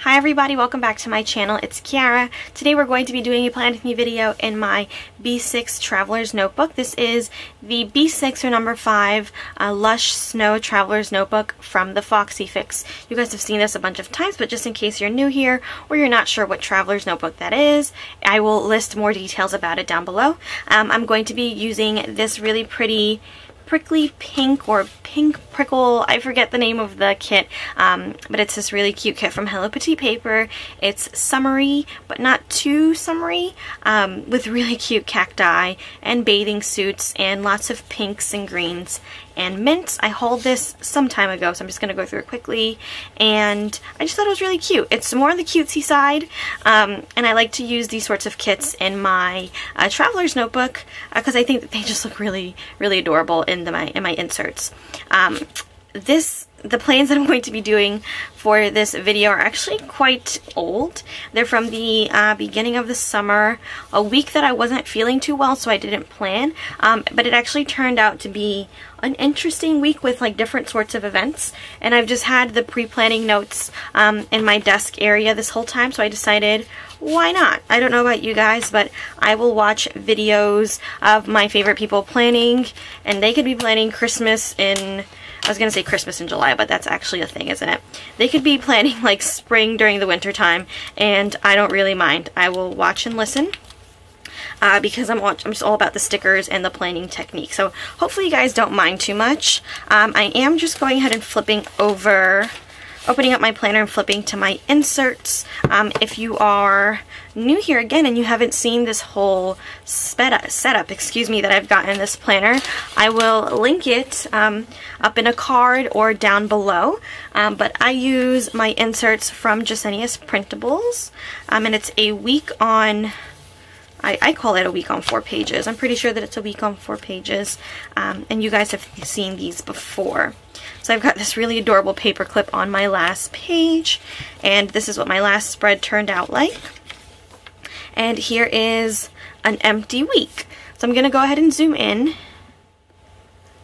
Hi everybody, welcome back to my channel. It's Kiara. Today we're going to be doing a plan with me video in my B6 Traveler's Notebook. This is the B6 or number 5 uh, Lush Snow Traveler's Notebook from the Foxy Fix. You guys have seen this a bunch of times, but just in case you're new here or you're not sure what Traveler's Notebook that is, I will list more details about it down below. Um, I'm going to be using this really pretty prickly pink or pink prickle, I forget the name of the kit, um, but it's this really cute kit from Hello Petite Paper. It's summery, but not too summery, um, with really cute cacti and bathing suits and lots of pinks and greens and mints. I hauled this some time ago, so I'm just going to go through it quickly. And I just thought it was really cute. It's more on the cutesy side, um, and I like to use these sorts of kits in my uh, traveler's notebook because uh, I think that they just look really, really adorable in the, my in my inserts. Um, this the plans that I'm going to be doing for this video are actually quite old. They're from the uh, beginning of the summer, a week that I wasn't feeling too well, so I didn't plan. Um, but it actually turned out to be an interesting week with like different sorts of events. And I've just had the pre-planning notes um, in my desk area this whole time, so I decided why not? I don't know about you guys, but I will watch videos of my favorite people planning, and they could be planning Christmas in I was going to say Christmas in July, but that's actually a thing, isn't it? They could be planning like spring during the winter time, and I don't really mind. I will watch and listen. Uh, because I'm, watch I'm just all about the stickers and the planning technique. So hopefully you guys don't mind too much. Um, I am just going ahead and flipping over opening up my planner and flipping to my inserts. Um, if you are new here again and you haven't seen this whole setup, excuse me, that I've got in this planner, I will link it um, up in a card or down below. Um, but I use my inserts from Gesenius Printables, um, and it's a week on I, I, call it a week on four pages. I'm pretty sure that it's a week on four pages. Um, and you guys have seen these before. So I've got this really adorable paper clip on my last page, and this is what my last spread turned out like. And here is an empty week. So I'm going to go ahead and zoom in,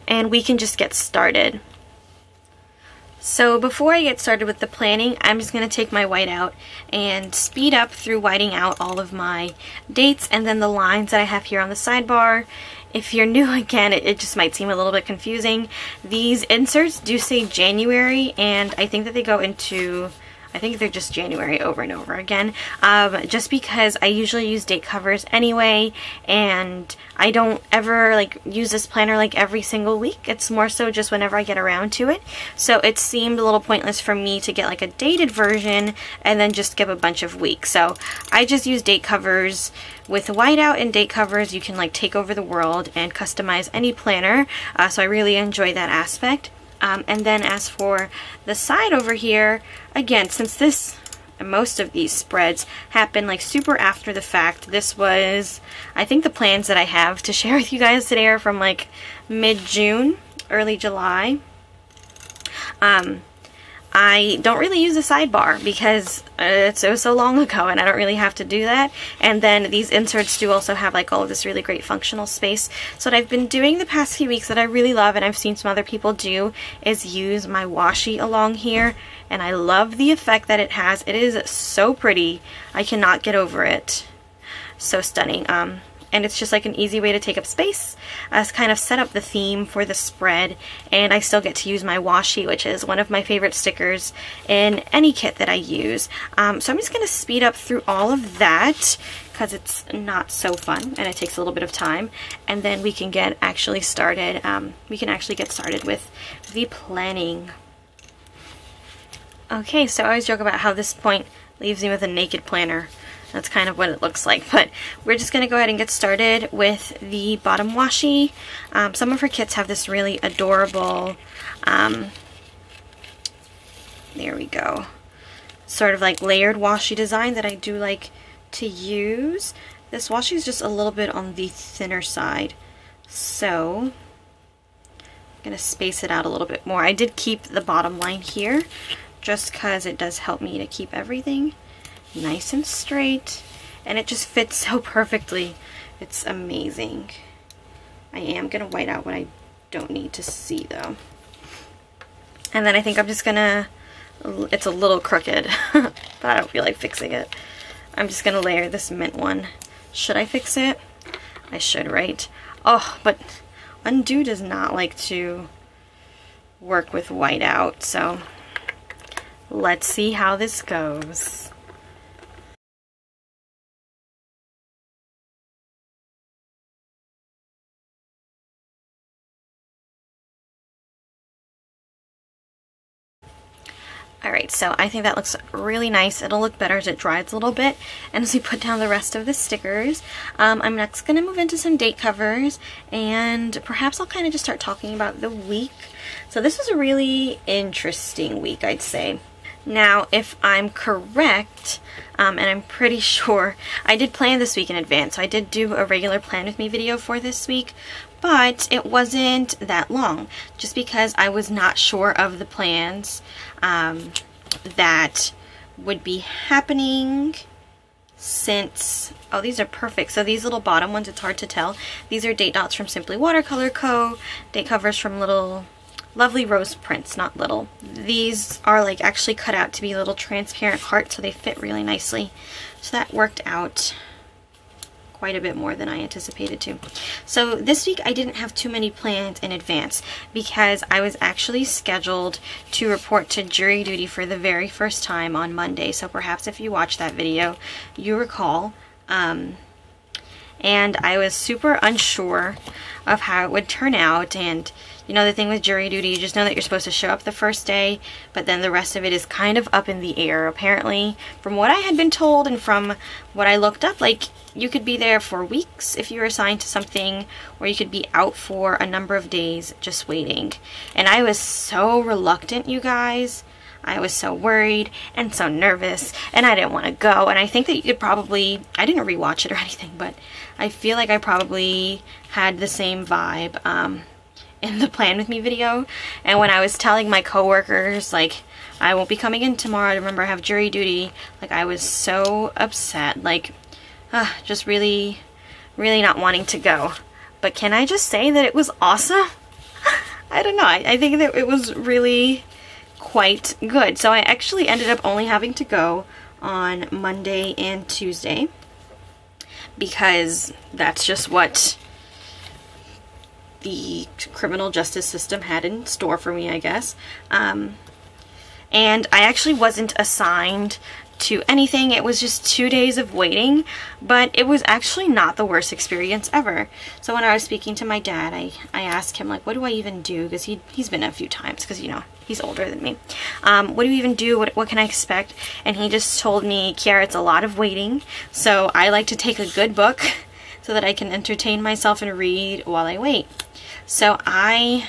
and we can just get started. So before I get started with the planning, I'm just going to take my whiteout and speed up through whiting out all of my dates and then the lines that I have here on the sidebar. If you're new again, it, it just might seem a little bit confusing. These inserts do say January and I think that they go into I think they're just January over and over again, um, just because I usually use date covers anyway, and I don't ever like use this planner like every single week. It's more so just whenever I get around to it. So it seemed a little pointless for me to get like a dated version and then just give a bunch of weeks. So I just use date covers. With whiteout and date covers, you can like take over the world and customize any planner. Uh, so I really enjoy that aspect. Um, and then as for the side over here, again, since this most of these spreads happen like super after the fact. This was, I think the plans that I have to share with you guys today are from like mid-June, early July. Um, I don't really use a sidebar because it's, it was so long ago and I don't really have to do that. And then these inserts do also have like all of this really great functional space. So what I've been doing the past few weeks that I really love and I've seen some other people do is use my washi along here. And I love the effect that it has. It is so pretty. I cannot get over it. So stunning. Um, and it's just like an easy way to take up space as kind of set up the theme for the spread and I still get to use my washi which is one of my favorite stickers in any kit that I use. Um, so I'm just going to speed up through all of that because it's not so fun and it takes a little bit of time and then we can get actually started um, we can actually get started with the planning okay so I always joke about how this point leaves me with a naked planner that's kind of what it looks like. But we're just going to go ahead and get started with the bottom washi. Um, some of her kits have this really adorable, um, there we go, sort of like layered washi design that I do like to use. This washi is just a little bit on the thinner side. So I'm going to space it out a little bit more. I did keep the bottom line here just because it does help me to keep everything nice and straight and it just fits so perfectly. It's amazing. I am going to white out what I don't need to see though. And then I think I'm just going to, it's a little crooked, but I don't feel like fixing it. I'm just going to layer this mint one. Should I fix it? I should, right? Oh, but Un-Du does not like to work with white out, so let's see how this goes. Alright, so I think that looks really nice. It'll look better as it dries a little bit. And as we put down the rest of the stickers, um, I'm next going to move into some date covers. And perhaps I'll kind of just start talking about the week. So this was a really interesting week, I'd say. Now, if I'm correct, um, and I'm pretty sure, I did plan this week in advance, so I did do a regular plan with me video for this week, but it wasn't that long, just because I was not sure of the plans um, that would be happening since, oh these are perfect, so these little bottom ones, it's hard to tell, these are date dots from Simply Watercolor Co., date covers from Little Lovely Rose Prints, not little. These are like actually cut out to be little transparent hearts, so they fit really nicely. So that worked out quite a bit more than I anticipated to. So this week I didn't have too many plans in advance because I was actually scheduled to report to jury duty for the very first time on Monday. So perhaps if you watch that video, you recall. Um, and I was super unsure of how it would turn out and you know the thing with jury duty you just know that you're supposed to show up the first day but then the rest of it is kind of up in the air. Apparently from what I had been told and from what I looked up like you could be there for weeks if you were assigned to something or you could be out for a number of days just waiting. And I was so reluctant you guys. I was so worried and so nervous and I didn't want to go. And I think that you could probably I didn't rewatch it or anything but I feel like I probably had the same vibe um, in the plan with me video. And when I was telling my coworkers like I won't be coming in tomorrow I remember I have jury duty like I was so upset like uh, just really really not wanting to go. But can I just say that it was awesome? I don't know I, I think that it was really quite good. So I actually ended up only having to go on Monday and Tuesday because that's just what the criminal justice system had in store for me, I guess. Um, and I actually wasn't assigned to anything. It was just two days of waiting, but it was actually not the worst experience ever. So when I was speaking to my dad, I, I asked him, like, what do I even do? Because he, he's been a few times, because, you know, he's older than me. Um, what do you even do? What, what can I expect? And he just told me, Kiara, it's a lot of waiting, so I like to take a good book so that I can entertain myself and read while I wait. So I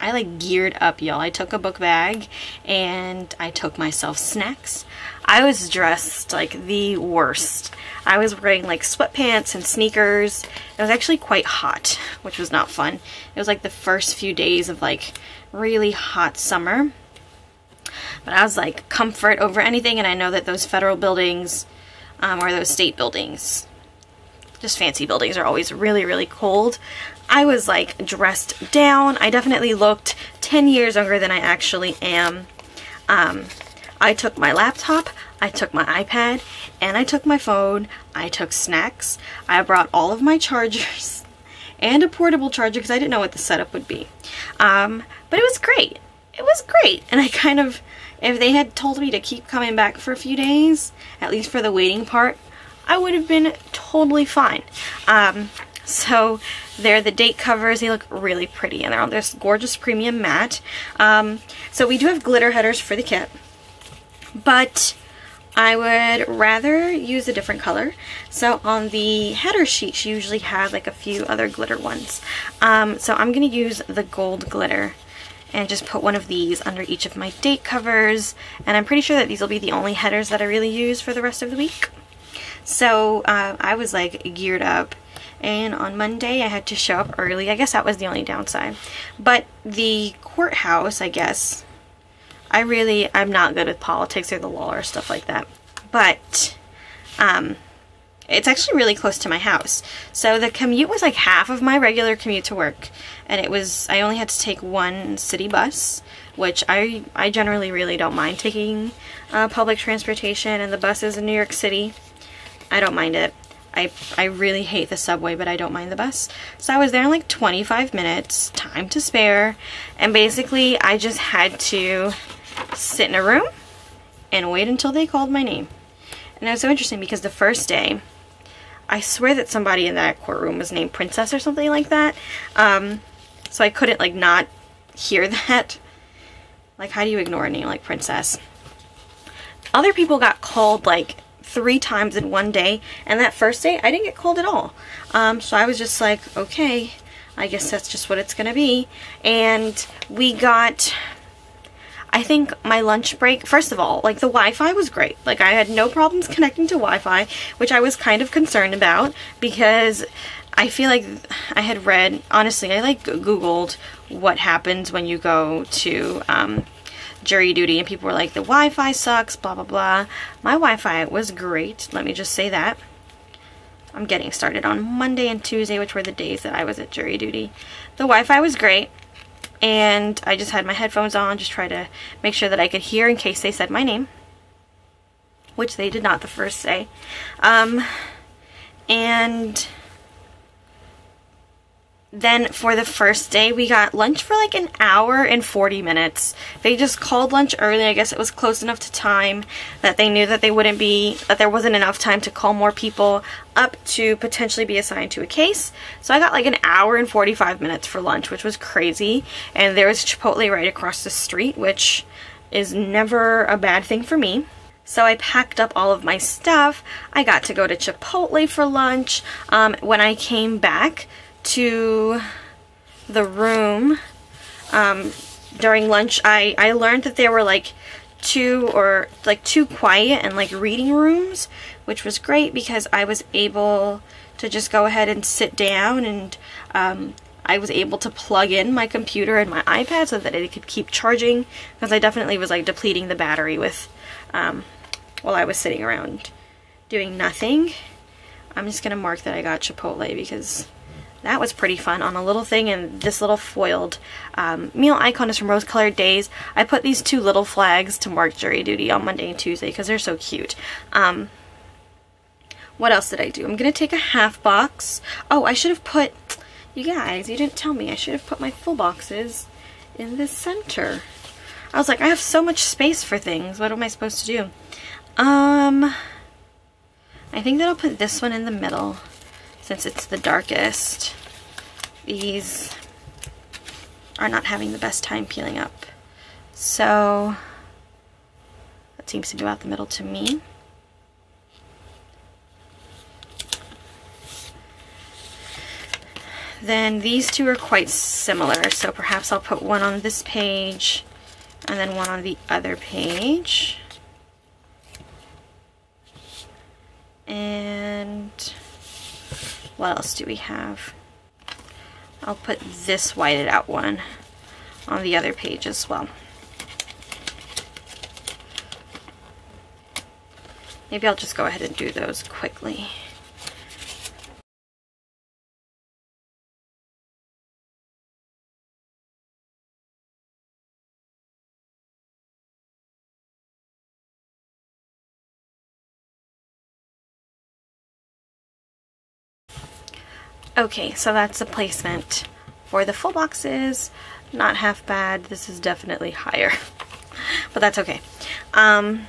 I like geared up, y'all. I took a book bag and I took myself snacks. I was dressed like the worst. I was wearing like sweatpants and sneakers. It was actually quite hot, which was not fun. It was like the first few days of like really hot summer. But I was like comfort over anything and I know that those federal buildings um, or those state buildings, just fancy buildings are always really, really cold. I was like dressed down. I definitely looked 10 years younger than I actually am. Um, I took my laptop, I took my iPad, and I took my phone. I took snacks. I brought all of my chargers and a portable charger because I didn't know what the setup would be. Um, but it was great. It was great. And I kind of, if they had told me to keep coming back for a few days, at least for the waiting part, I would have been totally fine. Um, so they're the date covers. They look really pretty and they're on this gorgeous premium matte. Um, so we do have glitter headers for the kit, but I would rather use a different color. So on the header sheet, you usually have like a few other glitter ones. Um, so I'm going to use the gold glitter and just put one of these under each of my date covers. And I'm pretty sure that these will be the only headers that I really use for the rest of the week. So uh, I was like geared up and on Monday I had to show up early. I guess that was the only downside. But the courthouse, I guess, I really, I'm not good with politics or the law or stuff like that. But, um, it's actually really close to my house. So the commute was like half of my regular commute to work. And it was, I only had to take one city bus, which I, I generally really don't mind taking uh, public transportation and the buses in New York City. I don't mind it. I, I really hate the subway, but I don't mind the bus. So I was there in like 25 minutes, time to spare, and basically I just had to sit in a room and wait until they called my name. And it was so interesting because the first day, I swear that somebody in that courtroom was named Princess or something like that. Um, so I couldn't like not hear that. Like how do you ignore a name like Princess? Other people got called like three times in one day and that first day I didn't get cold at all. Um, so I was just like, okay, I guess that's just what it's gonna be. And we got I think my lunch break, first of all, like the Wi-Fi was great. Like I had no problems connecting to Wi-Fi, which I was kind of concerned about because I feel like I had read, honestly, I like Googled what happens when you go to um, jury duty and people were like, the Wi-Fi sucks, blah, blah, blah. My Wi-Fi was great. Let me just say that. I'm getting started on Monday and Tuesday, which were the days that I was at jury duty. The Wi-Fi was great and I just had my headphones on, just try to make sure that I could hear in case they said my name, which they did not the first day. Um, and then for the first day, we got lunch for like an hour and 40 minutes. They just called lunch early. I guess it was close enough to time that they knew that they wouldn't be, that there wasn't enough time to call more people up to potentially be assigned to a case. So I got like an hour and 45 minutes for lunch, which was crazy. And there was Chipotle right across the street, which is never a bad thing for me. So I packed up all of my stuff. I got to go to Chipotle for lunch. Um, when I came back, to the room um, during lunch, I, I learned that there were like two or like two quiet and like reading rooms, which was great because I was able to just go ahead and sit down and um, I was able to plug in my computer and my iPad so that it could keep charging because I definitely was like depleting the battery with um, while I was sitting around doing nothing. I'm just gonna mark that I got Chipotle because that was pretty fun on a little thing and this little foiled um, meal icon is from Rose Colored Days. I put these two little flags to mark jury duty on Monday and Tuesday because they're so cute. Um, what else did I do? I'm going to take a half box. Oh, I should have put, you guys, you didn't tell me. I should have put my full boxes in the center. I was like, I have so much space for things. What am I supposed to do? Um, I think that I'll put this one in the middle since it's the darkest, these are not having the best time peeling up. So that seems to be about the middle to me. Then these two are quite similar, so perhaps I'll put one on this page and then one on the other page. And what else do we have? I'll put this whited out one on the other page as well. Maybe I'll just go ahead and do those quickly. Okay, so that's the placement for the full boxes. Not half bad. This is definitely higher, but that's okay. Um,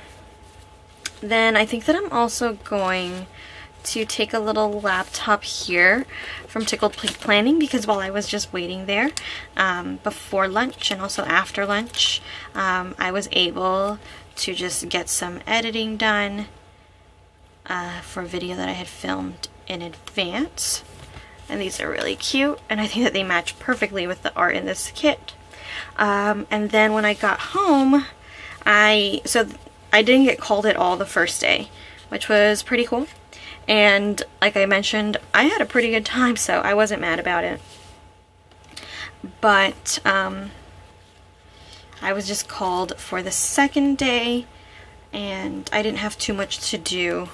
then I think that I'm also going to take a little laptop here from Tickled Planning because while I was just waiting there um, before lunch and also after lunch, um, I was able to just get some editing done uh, for a video that I had filmed in advance and these are really cute and I think that they match perfectly with the art in this kit. Um, and then when I got home, I, so I didn't get called at all the first day, which was pretty cool. And like I mentioned, I had a pretty good time, so I wasn't mad about it. But um, I was just called for the second day, and I didn't have too much to do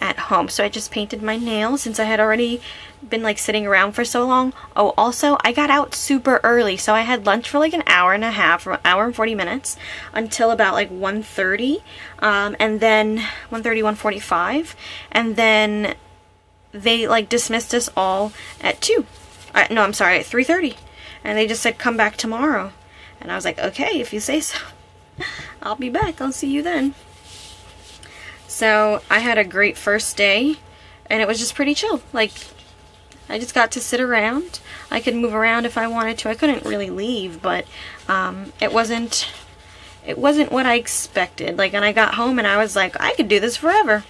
at home. So I just painted my nails since I had already been like sitting around for so long. Oh, also I got out super early. So I had lunch for like an hour and a half, or an hour and 40 minutes until about like 1.30. Um, and then 1.30, 1.45. And then they like dismissed us all at 2. Uh, no, I'm sorry, at 3.30. And they just said, come back tomorrow. And I was like, okay, if you say so. I'll be back. I'll see you then. So I had a great first day and it was just pretty chill. Like I just got to sit around. I could move around if I wanted to. I couldn't really leave, but um, it wasn't it wasn't what I expected. Like, and I got home and I was like, I could do this forever.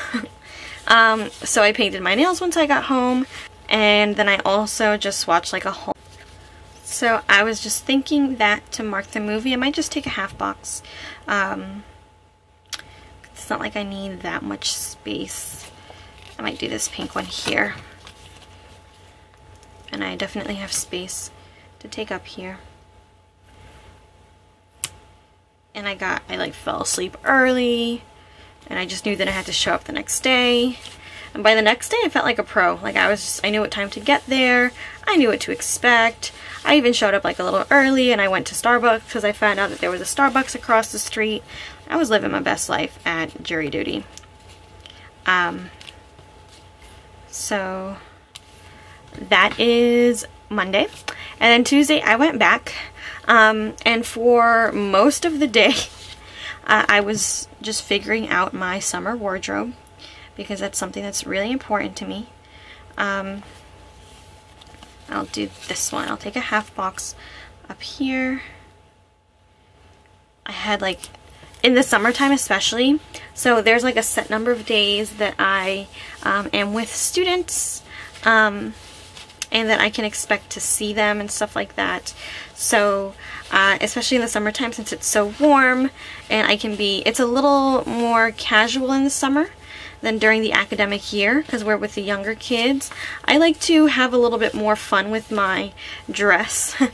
um, so I painted my nails once I got home, and then I also just watched like a whole. So I was just thinking that to mark the movie, I might just take a half box. Um, it's not like I need that much space. I might do this pink one here. And I definitely have space to take up here. And I got, I like fell asleep early. And I just knew that I had to show up the next day. And by the next day, I felt like a pro. Like I was just, I knew what time to get there. I knew what to expect. I even showed up like a little early and I went to Starbucks because I found out that there was a Starbucks across the street. I was living my best life at jury duty. Um, so that is Monday. And then Tuesday I went back um, and for most of the day uh, I was just figuring out my summer wardrobe because that's something that's really important to me. Um, I'll do this one. I'll take a half box up here. I had like, in the summertime especially, so there's like a set number of days that I um, am with students um, and that I can expect to see them and stuff like that. So, uh, especially in the summertime since it's so warm and I can be, it's a little more casual in the summer than during the academic year because we're with the younger kids. I like to have a little bit more fun with my dress uh,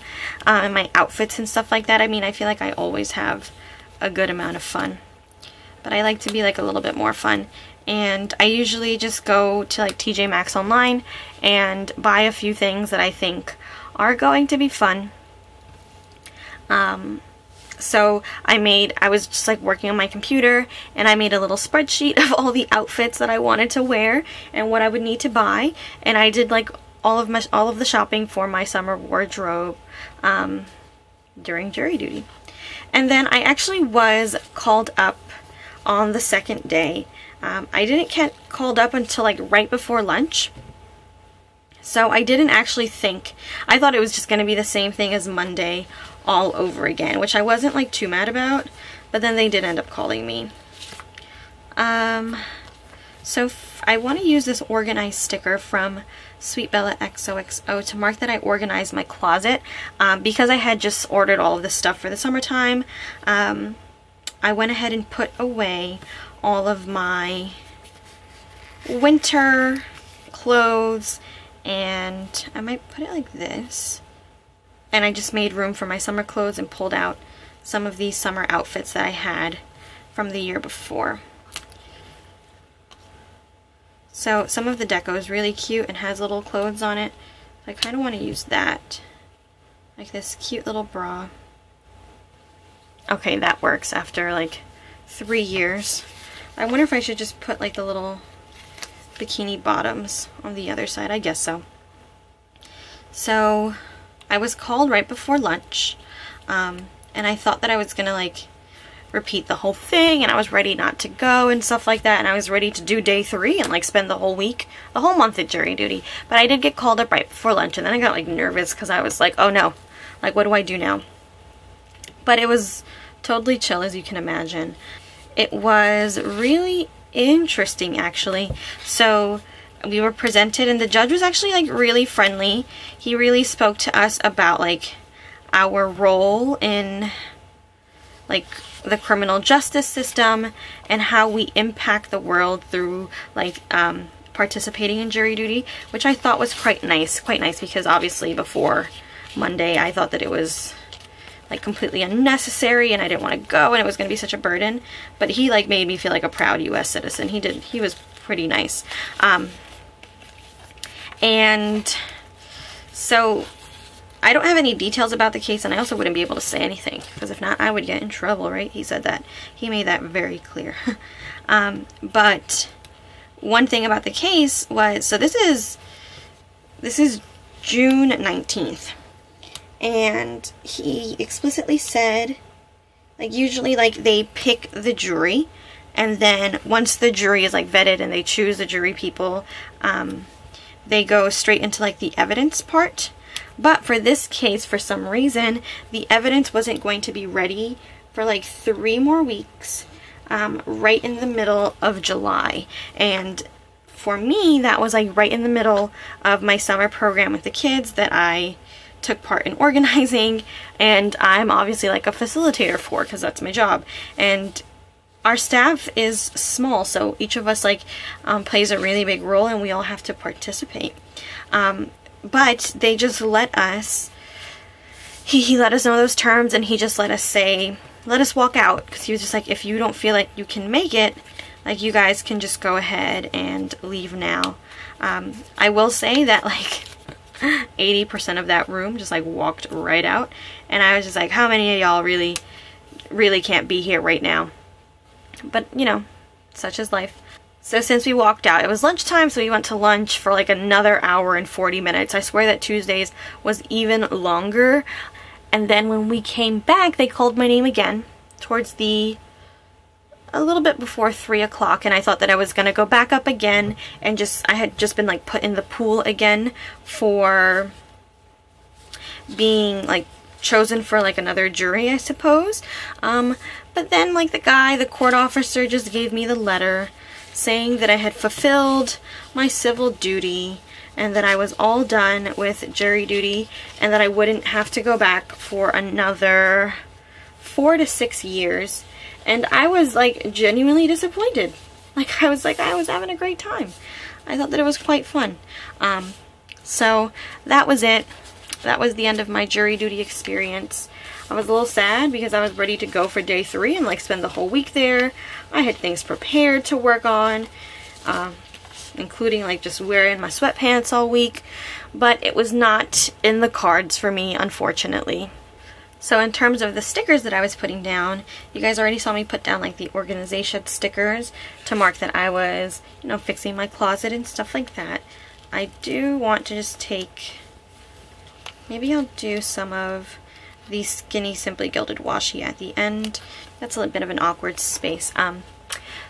and my outfits and stuff like that. I mean, I feel like I always have a good amount of fun. But I like to be like a little bit more fun. And I usually just go to like TJ Maxx online and buy a few things that I think are going to be fun. Um, so I made, I was just like working on my computer and I made a little spreadsheet of all the outfits that I wanted to wear and what I would need to buy. And I did like all of my, all of the shopping for my summer wardrobe um, during jury duty. And then I actually was called up on the second day. Um, I didn't get called up until like right before lunch. So I didn't actually think, I thought it was just going to be the same thing as Monday all over again, which I wasn't like too mad about, but then they did end up calling me. Um, so I want to use this organized sticker from Sweet Bella XOXO to mark that I organized my closet um, because I had just ordered all of this stuff for the summertime. Um, I went ahead and put away all of my winter clothes and I might put it like this and I just made room for my summer clothes and pulled out some of these summer outfits that I had from the year before. So some of the deco is really cute and has little clothes on it. I kind of want to use that. Like this cute little bra. Okay, that works after like three years. I wonder if I should just put like the little bikini bottoms on the other side. I guess so. So I was called right before lunch, um, and I thought that I was gonna like repeat the whole thing, and I was ready not to go and stuff like that, and I was ready to do day three and like spend the whole week, the whole month at jury duty. But I did get called up right before lunch, and then I got like nervous because I was like, oh no, like what do I do now? But it was totally chill as you can imagine. It was really interesting actually. So we were presented and the judge was actually like really friendly. He really spoke to us about like our role in like the criminal justice system and how we impact the world through like um, participating in jury duty, which I thought was quite nice, quite nice because obviously before Monday I thought that it was like completely unnecessary and I didn't want to go and it was going to be such a burden. But he like made me feel like a proud U.S. citizen. He did. He was pretty nice. Um, and so I don't have any details about the case and I also wouldn't be able to say anything because if not I would get in trouble, right? He said that. He made that very clear. um, but one thing about the case was, so this is, this is June 19th and he explicitly said like usually like they pick the jury and then once the jury is like vetted and they choose the jury people um, they go straight into like the evidence part but for this case for some reason the evidence wasn't going to be ready for like three more weeks um, right in the middle of July. And for me that was like right in the middle of my summer program with the kids that I took part in organizing. And I'm obviously like a facilitator for because that's my job. And our staff is small so each of us like um, plays a really big role and we all have to participate. Um, but they just let us he, he let us know those terms and he just let us say let us walk out because he was just like if you don't feel like you can make it like you guys can just go ahead and leave now um, I will say that like 80% of that room just like walked right out. And I was just like, how many of y'all really, really can't be here right now? But, you know, such is life. So since we walked out, it was lunchtime, so we went to lunch for like another hour and 40 minutes. I swear that Tuesdays was even longer. And then when we came back, they called my name again towards the a little bit before 3 o'clock and I thought that I was to go back up again and just, I had just been like put in the pool again for being like chosen for like another jury I suppose. Um, but then like the guy, the court officer just gave me the letter saying that I had fulfilled my civil duty and that I was all done with jury duty and that I wouldn't have to go back for another four to six years and I was like genuinely disappointed. Like I was like, I was having a great time. I thought that it was quite fun. Um, so that was it. That was the end of my jury duty experience. I was a little sad because I was ready to go for day three and like spend the whole week there. I had things prepared to work on, uh, including like just wearing my sweatpants all week, but it was not in the cards for me, unfortunately. So in terms of the stickers that I was putting down, you guys already saw me put down like the organization stickers to mark that I was, you know, fixing my closet and stuff like that. I do want to just take, maybe I'll do some of the Skinny Simply Gilded Washi at the end. That's a little bit of an awkward space. Um,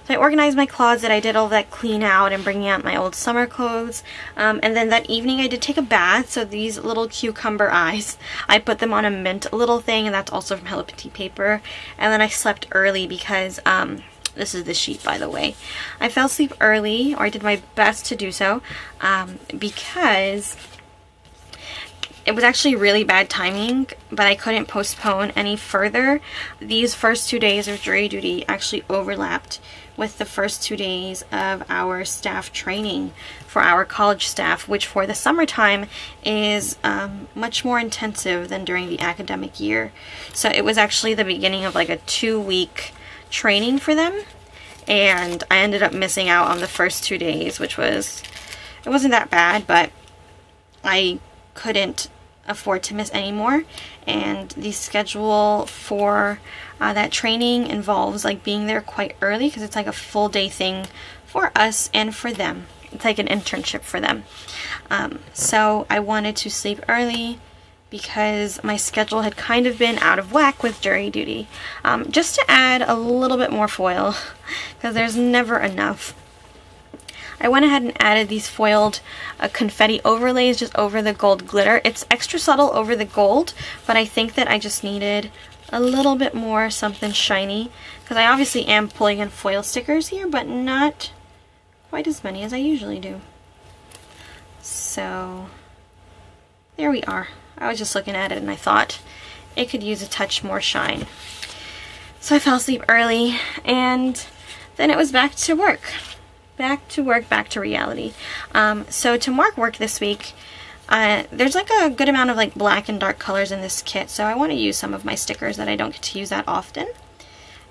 so I organized my closet, I did all that clean out and bringing out my old summer clothes. Um, and then that evening I did take a bath, so these little cucumber eyes, I put them on a mint little thing, and that's also from Hello Petite paper. And then I slept early because, um, this is the sheet by the way. I fell asleep early, or I did my best to do so, um, because it was actually really bad timing, but I couldn't postpone any further. These first two days of jury duty actually overlapped with the first two days of our staff training for our college staff, which for the summertime is um, much more intensive than during the academic year. So it was actually the beginning of like a two week training for them. And I ended up missing out on the first two days, which was, it wasn't that bad, but I couldn't afford to miss anymore and the schedule for uh, that training involves like being there quite early because it's like a full day thing for us and for them. It's like an internship for them. Um, so I wanted to sleep early because my schedule had kind of been out of whack with jury duty. Um, just to add a little bit more foil because there's never enough I went ahead and added these foiled uh, confetti overlays just over the gold glitter. It's extra subtle over the gold, but I think that I just needed a little bit more something shiny because I obviously am pulling in foil stickers here, but not quite as many as I usually do. So there we are. I was just looking at it and I thought it could use a touch more shine. So I fell asleep early and then it was back to work back to work, back to reality. Um, so to mark work this week, Uh, there's like a good amount of like black and dark colors in this kit, so I want to use some of my stickers that I don't get to use that often,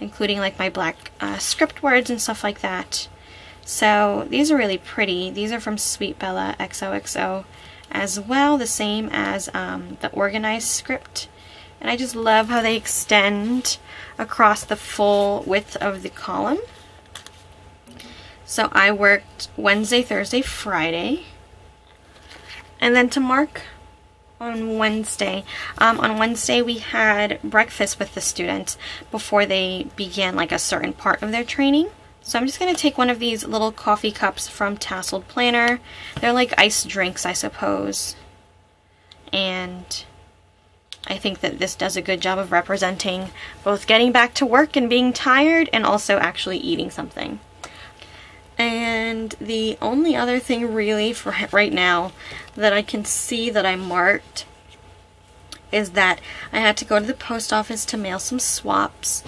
including like my black uh, script words and stuff like that. So these are really pretty. These are from Sweet Bella XOXO as well, the same as um, the organized script. And I just love how they extend across the full width of the column. So I worked Wednesday, Thursday, Friday. And then to mark on Wednesday, um, on Wednesday we had breakfast with the students before they began like a certain part of their training. So I'm just going to take one of these little coffee cups from Tasseled Planner. They're like iced drinks, I suppose. And I think that this does a good job of representing both getting back to work and being tired and also actually eating something. And the only other thing really for right now that I can see that I marked is that I had to go to the post office to mail some swaps.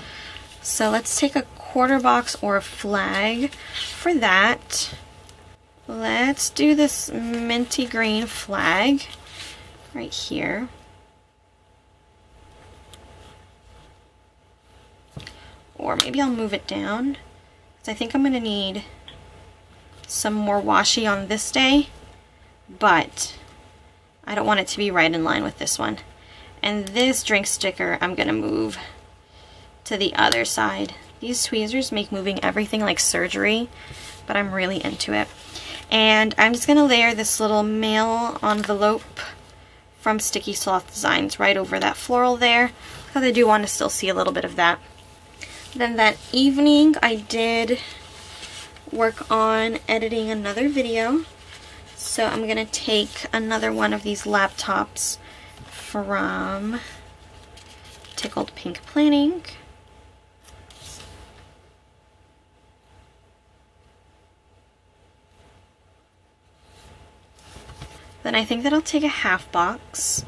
So let's take a quarter box or a flag for that. Let's do this minty green flag right here. Or maybe I'll move it down. Because I think I'm going to need some more washi on this day. But I don't want it to be right in line with this one. And this drink sticker I'm going to move to the other side. These tweezers make moving everything like surgery, but I'm really into it. And I'm just going to layer this little mail envelope from Sticky Sloth Designs right over that floral there, because I do want to still see a little bit of that. Then that evening, I did work on editing another video. So I'm going to take another one of these laptops from Tickled Pink Planning. Then I think that I'll take a half box.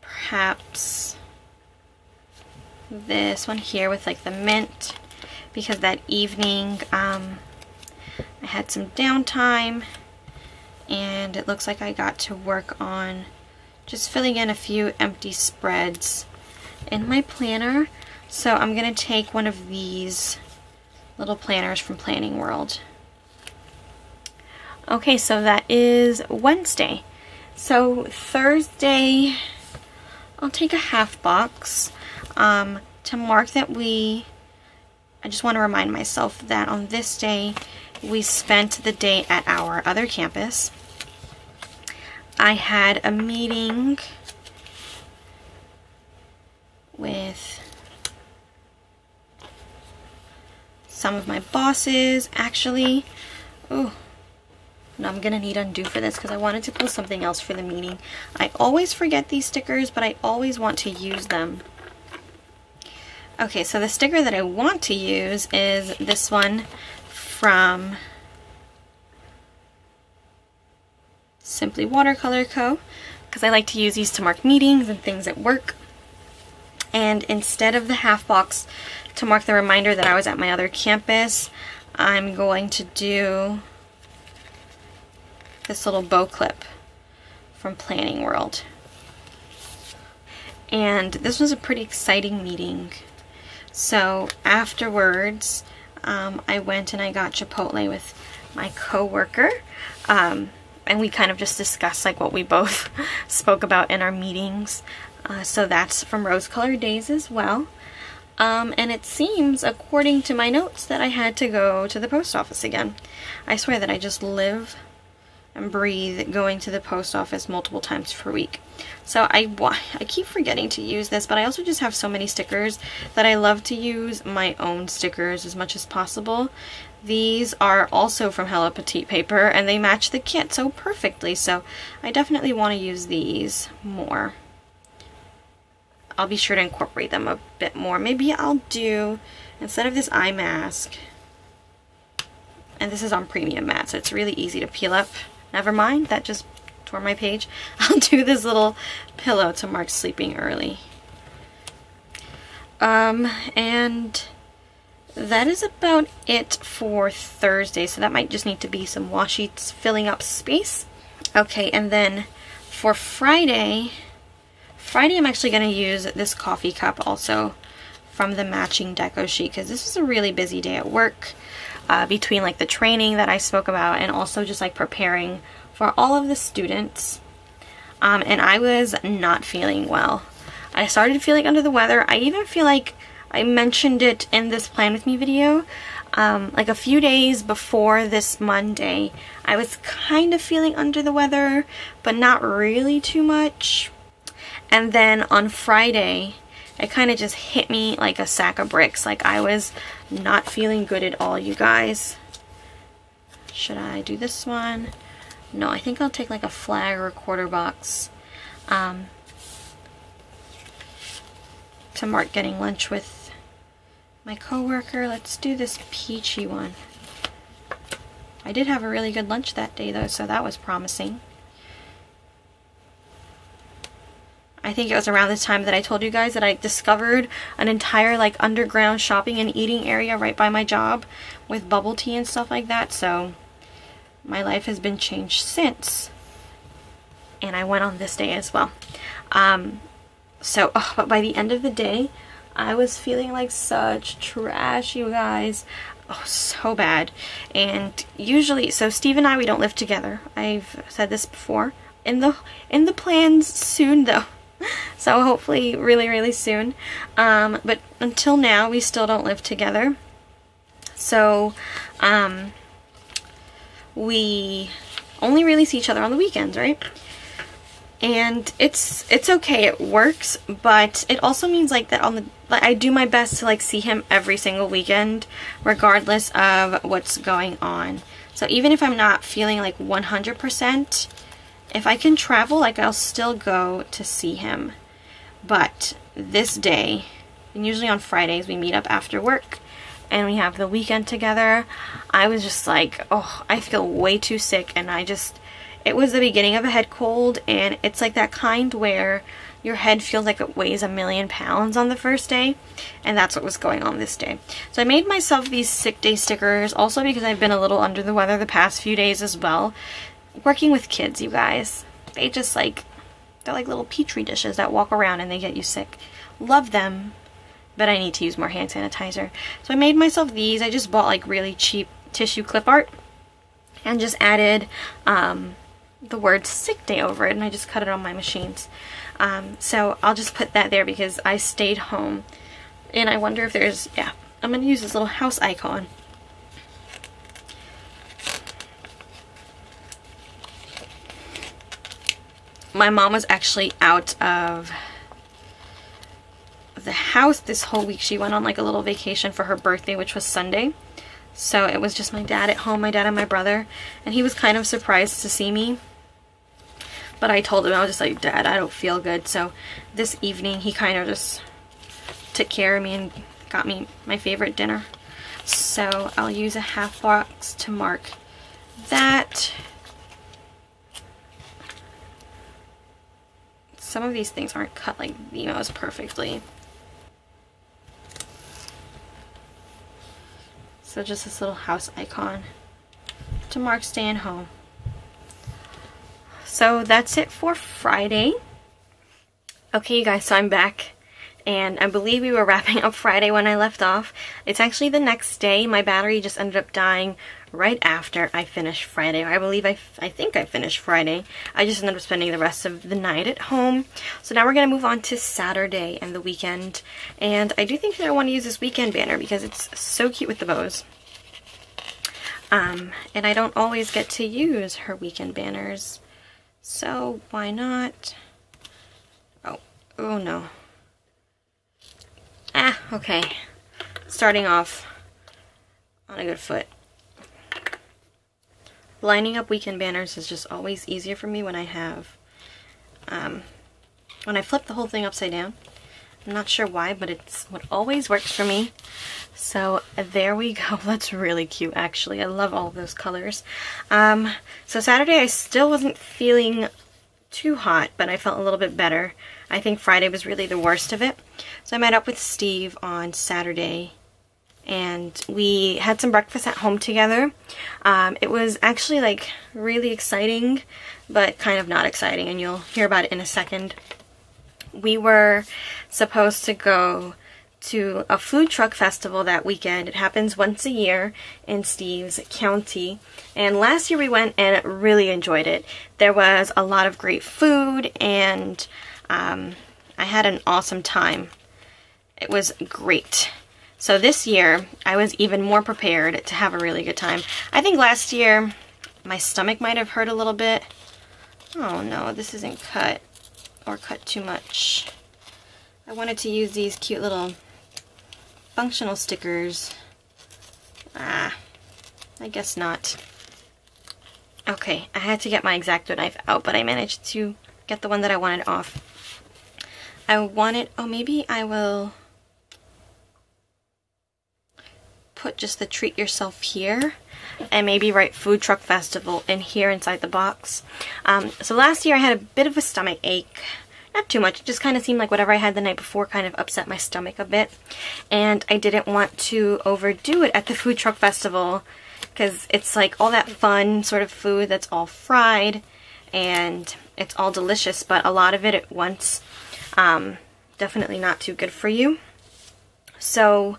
Perhaps this one here with like the mint because that evening um, I had some downtime and it looks like I got to work on just filling in a few empty spreads in my planner. So I'm going to take one of these little planners from Planning World Okay, so that is Wednesday. So Thursday, I'll take a half box um, to mark that we, I just want to remind myself that on this day, we spent the day at our other campus. I had a meeting with some of my bosses, actually. Ooh, now I'm to need Un-Du for this because I wanted to post something else for the meeting. I always forget these stickers, but I always want to use them. Okay, so the sticker that I want to use is this one from Simply Watercolor Co. because I like to use these to mark meetings and things at work. And instead of the half box to mark the reminder that I was at my other campus, I'm going to do this little bow clip from Planning World. And this was a pretty exciting meeting. So afterwards, um, I went and I got Chipotle with my coworker. Um, and we kind of just discussed like what we both spoke about in our meetings. Uh, so that's from Rose Colored Days as well. Um, and it seems, according to my notes, that I had to go to the post office again. I swear that I just live and breathe going to the post office multiple times per week. So I, I keep forgetting to use this, but I also just have so many stickers that I love to use my own stickers as much as possible. These are also from Hello Petite Paper, and they match the kit so perfectly, so I definitely want to use these more. I'll be sure to incorporate them a bit more. Maybe I'll do, instead of this eye mask, and this is on premium matte, so it's really easy to peel up. Never mind, that just tore my page. I'll do this little pillow to mark sleeping early. Um, and that is about it for Thursday. So that might just need to be some washi filling up space. Okay, and then for Friday, Friday I'm actually going to use this coffee cup also from the matching deco sheet because this was a really busy day at work uh, between like the training that I spoke about and also just like preparing for all of the students. Um, and I was not feeling well. I started feeling under the weather. I even feel like I mentioned it in this plan with me video. Um, like a few days before this Monday, I was kind of feeling under the weather, but not really too much. And then on Friday, it kind of just hit me like a sack of bricks. Like I was not feeling good at all, you guys. Should I do this one? No, I think I'll take like a flag or a quarter box um, to mark getting lunch with my coworker. Let's do this peachy one. I did have a really good lunch that day though, so that was promising. I think it was around this time that I told you guys that I discovered an entire like underground shopping and eating area right by my job with bubble tea and stuff like that. So my life has been changed since. And I went on this day as well. Um, so, oh, but by the end of the day, I was feeling like such trash, you guys. Oh, so bad. And usually, so Steve and I, we don't live together. I've said this before. In the in the plans soon, though. so hopefully really, really soon. Um, but until now, we still don't live together. So, um, we only really see each other on the weekends, right? And it's it's okay, it works, but it also means like that on the like, I do my best to like see him every single weekend, regardless of what's going on. So even if I'm not feeling like 100%, if I can travel, like I'll still go to see him. But this day, and usually on Fridays, we meet up after work and we have the weekend together. I was just like, oh, I feel way too sick and I just, it was the beginning of a head cold and it's like that kind where your head feels like it weighs a million pounds on the first day and that's what was going on this day. So I made myself these sick day stickers also because I've been a little under the weather the past few days as well working with kids, you guys. They just like, they're like little petri dishes that walk around and they get you sick. Love them, but I need to use more hand sanitizer. So I made myself these. I just bought like really cheap tissue clip art and just added um, the word sick day over it and I just cut it on my machines. Um, so I'll just put that there because I stayed home and I wonder if there's, yeah, I'm going to use this little house icon my mom was actually out of the house this whole week. She went on like a little vacation for her birthday, which was Sunday. So it was just my dad at home, my dad and my brother. And he was kind of surprised to see me. But I told him, I was just like, Dad, I don't feel good. So this evening, he kind of just took care of me and got me my favorite dinner. So I'll use a half box to mark that. Some of these things aren't cut like the most perfectly. So just this little house icon to mark staying home. So that's it for Friday. Okay, you guys, so I'm back. And I believe we were wrapping up Friday when I left off. It's actually the next day. My battery just ended up dying right after I finished Friday. I believe I, I think I finished Friday. I just ended up spending the rest of the night at home. So now we're going to move on to Saturday and the weekend. And I do think that I want to use this weekend banner because it's so cute with the bows. Um, and I don't always get to use her weekend banners. So why not? Oh, oh no. Ah, okay. Starting off on a good foot. Lining up weekend banners is just always easier for me when I have, um, when I flip the whole thing upside down. I'm not sure why, but it's what always works for me. So there we go. That's really cute, actually. I love all those colors. Um, so Saturday, I still wasn't feeling too hot, but I felt a little bit better. I think Friday was really the worst of it. So I met up with Steve on Saturday and we had some breakfast at home together. Um, it was actually like really exciting, but kind of not exciting, and you'll hear about it in a second. We were supposed to go to a food truck festival that weekend. It happens once a year in Steves County. And last year we went and really enjoyed it. There was a lot of great food and um, I had an awesome time. It was great. So this year, I was even more prepared to have a really good time. I think last year, my stomach might have hurt a little bit. Oh no, this isn't cut or cut too much. I wanted to use these cute little functional stickers. Ah, I guess not. Okay, I had to get my X-Acto knife out, but I managed to get the one that I wanted off. I want it, oh maybe I will put just the treat yourself here and maybe write food truck festival in here inside the box. Um, so last year I had a bit of a stomach ache. Not too much, it just kind of seemed like whatever I had the night before kind of upset my stomach a bit. And I didn't want to overdo it at the food truck festival because it's like all that fun sort of food that's all fried and it's all delicious, but a lot of it at once, um, definitely not too good for you. So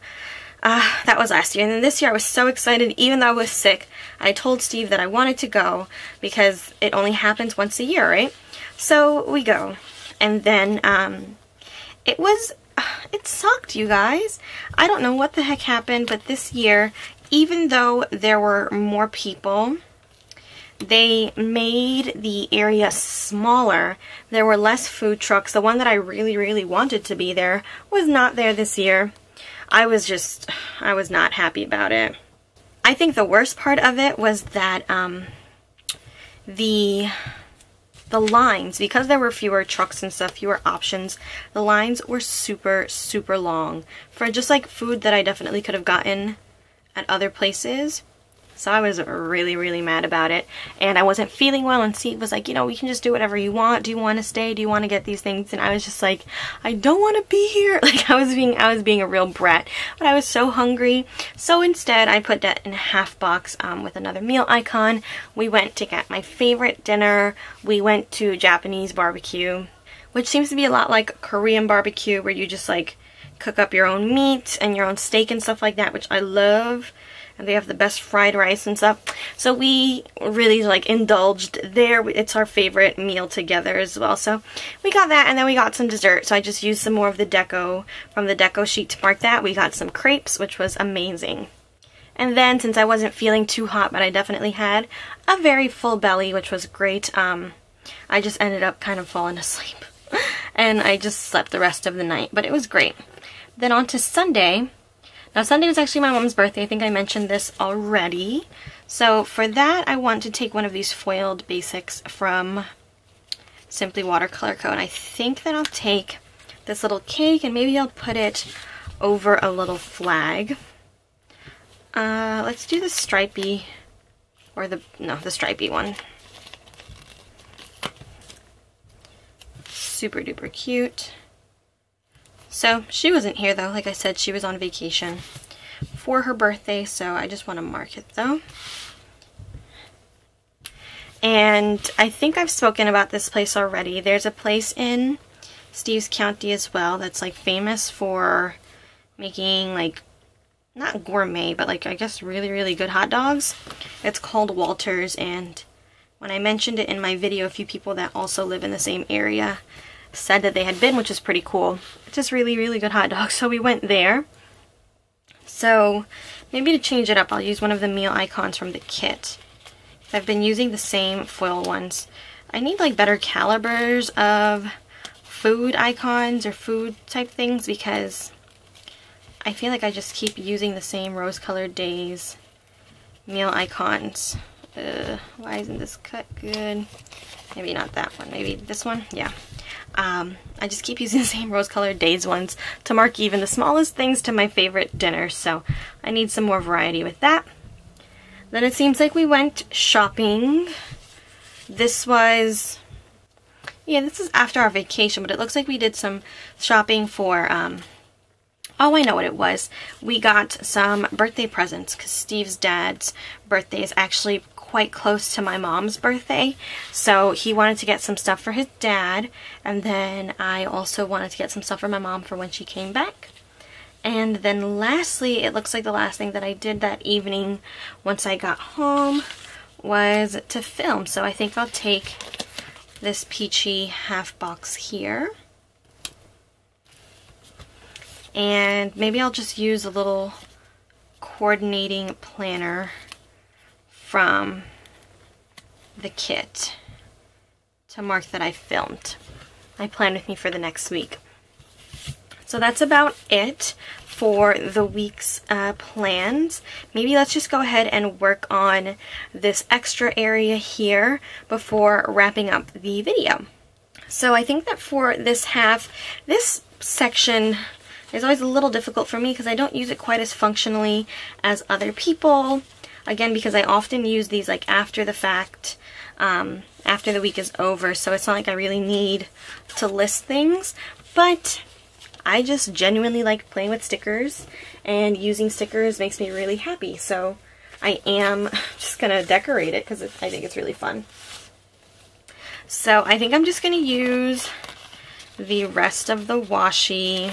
uh, that was last year. And then this year I was so excited, even though I was sick. I told Steve that I wanted to go because it only happens once a year, right? So we go. And then um, it was, it sucked, you guys. I don't know what the heck happened, but this year, even though there were more people, they made the area smaller. There were less food trucks. The one that I really, really wanted to be there was not there this year. I was just, I was not happy about it. I think the worst part of it was that um, the the lines, because there were fewer trucks and stuff, fewer options, the lines were super, super long for just like food that I definitely could have gotten at other places. So I was really, really mad about it. And I wasn't feeling well and Steve was like, you know, we can just do whatever you want. Do you want to stay? Do you want to get these things? And I was just like, I don't want to be here. Like I was being, I was being a real brat, but I was so hungry. So instead I put that in a half box um, with another meal icon. We went to get my favorite dinner. We went to Japanese barbecue, which seems to be a lot like Korean barbecue where you just like cook up your own meat and your own steak and stuff like that, which I love and they have the best fried rice and stuff. So we really like indulged there. It's our favorite meal together as well. So we got that and then we got some dessert. So I just used some more of the deco from the deco sheet to mark that. We got some crepes, which was amazing. And then since I wasn't feeling too hot, but I definitely had a very full belly, which was great, um, I just ended up kind of falling asleep. and I just slept the rest of the night, but it was great. Then on to Sunday, now Sunday was actually my mom's birthday. I think I mentioned this already. So for that, I want to take one of these foiled basics from Simply Watercolor Co. And I think that I'll take this little cake and maybe I'll put it over a little flag. Uh, let's do the stripy, or the, no, the stripy one. Super duper cute. So she wasn't here though. Like I said, she was on vacation for her birthday. So I just want to mark it though. And I think I've spoken about this place already. There's a place in Steves County as well that's like famous for making like not gourmet, but like I guess really, really good hot dogs. It's called Walters and when I mentioned it in my video, a few people that also live in the same area said that they had been, which is pretty cool. Just really, really good hot dogs. So we went there. So maybe to change it up, I'll use one of the meal icons from the kit. I've been using the same foil ones. I need like better calibers of food icons or food type things because I feel like I just keep using the same rose-colored days meal icons. Uh, why isn't this cut good? Maybe not that one. Maybe this one? Yeah. Um, I just keep using the same rose-colored days ones to mark even the smallest things to my favorite dinner, so I need some more variety with that. Then it seems like we went shopping. This was, yeah, this is after our vacation, but it looks like we did some shopping for um, Oh, I know what it was. We got some birthday presents because Steve's dad's birthday is actually quite close to my mom's birthday. So he wanted to get some stuff for his dad. And then I also wanted to get some stuff for my mom for when she came back. And then lastly, it looks like the last thing that I did that evening once I got home was to film. So I think I'll take this peachy half box here. And maybe I'll just use a little coordinating planner from the kit to mark that I filmed. I plan with me for the next week. So that's about it for the week's uh, plans. Maybe let's just go ahead and work on this extra area here before wrapping up the video. So I think that for this half, this section is always a little difficult for me because I don't use it quite as functionally as other people. Again, because I often use these like after the fact, um, after the week is over, so it's not like I really need to list things. But I just genuinely like playing with stickers and using stickers makes me really happy. So I am just going to decorate it because I think it's really fun. So I think I'm just going to use the rest of the washi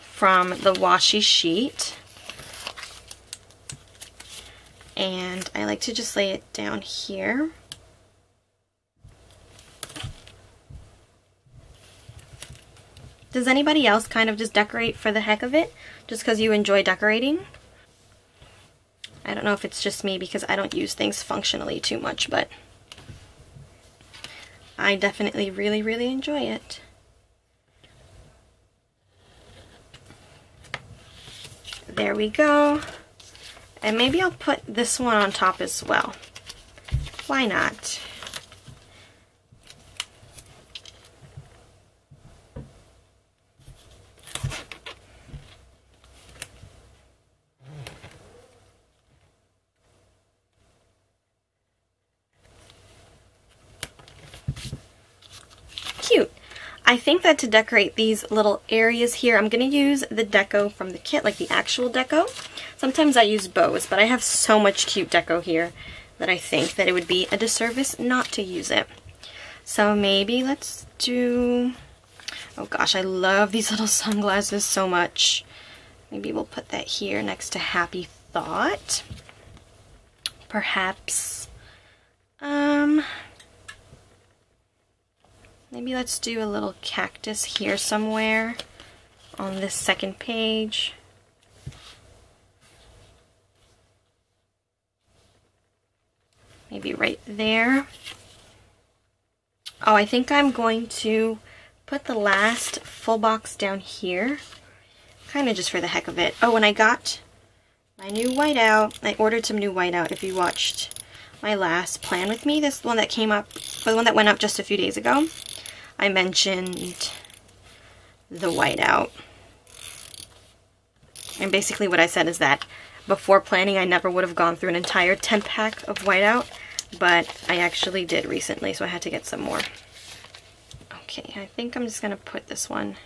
from the washi sheet. And I like to just lay it down here. Does anybody else kind of just decorate for the heck of it? Just because you enjoy decorating? I don't know if it's just me because I don't use things functionally too much, but I definitely really, really enjoy it. There we go. And maybe I'll put this one on top as well. Why not? Cute. I think that to decorate these little areas here, I'm going to use the deco from the kit, like the actual deco. Sometimes I use bows, but I have so much cute deco here that I think that it would be a disservice not to use it. So maybe let's do... Oh gosh, I love these little sunglasses so much. Maybe we'll put that here next to Happy Thought. Perhaps... Um, Maybe let's do a little cactus here somewhere on this second page. Maybe right there. Oh, I think I'm going to put the last full box down here. Kind of just for the heck of it. Oh, and I got my new whiteout. I ordered some new whiteout if you watched my last plan with me. This one that came up, the one that went up just a few days ago. I mentioned the whiteout. And basically what I said is that before planning I never would have gone through an entire 10 pack of whiteout, but I actually did recently, so I had to get some more. Okay, I think I'm just going to put this one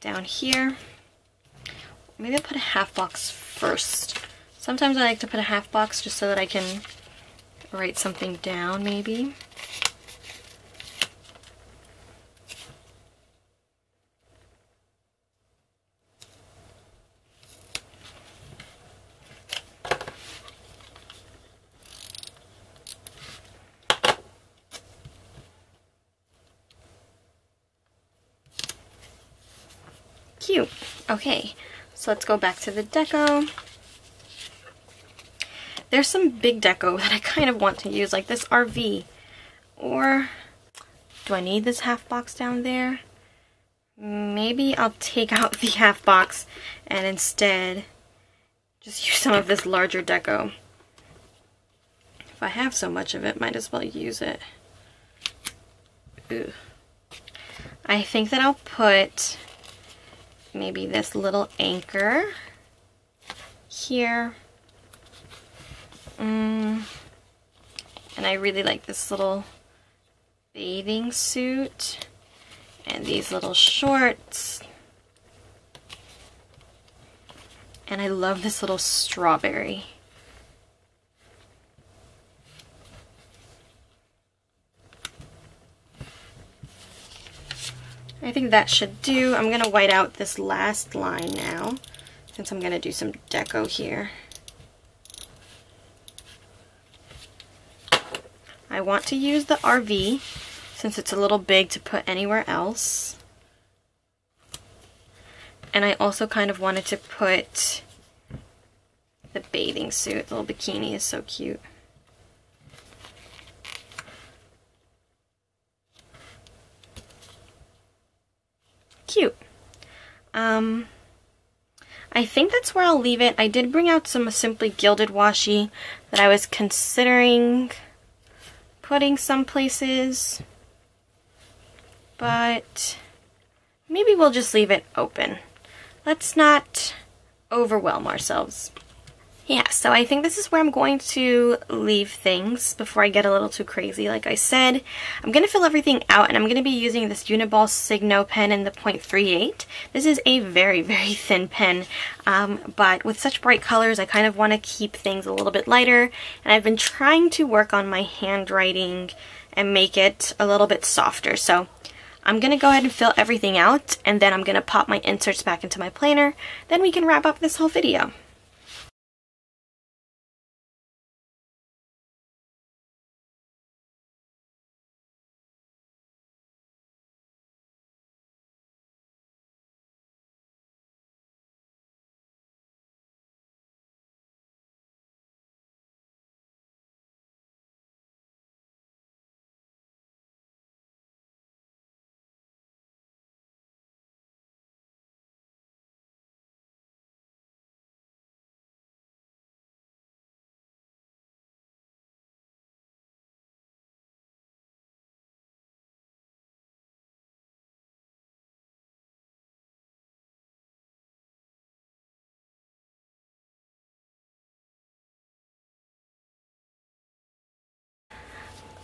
down here. Maybe I'll put a half box first. Sometimes I like to put a half box just so that I can write something down, maybe. Cute. Okay, so let's go back to the deco. There's some big deco that I kind of want to use, like this RV. Or, do I need this half box down there? Maybe I'll take out the half box and instead just use some of this larger deco. If I have so much of it, might as well use it. Ooh. I think that I'll put maybe this little anchor here. Mm. And I really like this little bathing suit and these little shorts. And I love this little strawberry. I think that should do. I'm going to white out this last line now since I'm going to do some deco here. I want to use the RV since it's a little big to put anywhere else. And I also kind of wanted to put the bathing suit. The little bikini is so cute. Cute. Um, I think that's where I'll leave it. I did bring out some Simply Gilded washi that I was considering putting some places, but maybe we'll just leave it open. Let's not overwhelm ourselves. Yeah, so I think this is where I'm going to leave things before I get a little too crazy. Like I said, I'm going to fill everything out and I'm going to be using this Uniball Signo pen in the .38. This is a very, very thin pen, um, but with such bright colors, I kind of want to keep things a little bit lighter. And I've been trying to work on my handwriting and make it a little bit softer. So I'm going to go ahead and fill everything out and then I'm going to pop my inserts back into my planner. Then we can wrap up this whole video.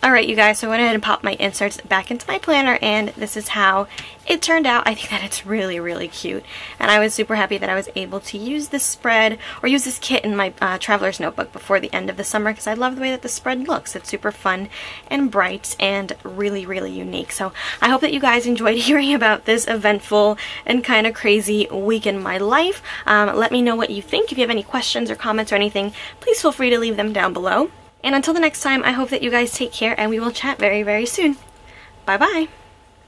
Alright you guys, so I went ahead and popped my inserts back into my planner and this is how it turned out. I think that it's really, really cute. And I was super happy that I was able to use this spread or use this kit in my uh, traveler's notebook before the end of the summer because I love the way that the spread looks. It's super fun and bright and really, really unique. So I hope that you guys enjoyed hearing about this eventful and kind of crazy week in my life. Um, let me know what you think. If you have any questions or comments or anything, please feel free to leave them down below. And until the next time, I hope that you guys take care and we will chat very, very soon. Bye-bye.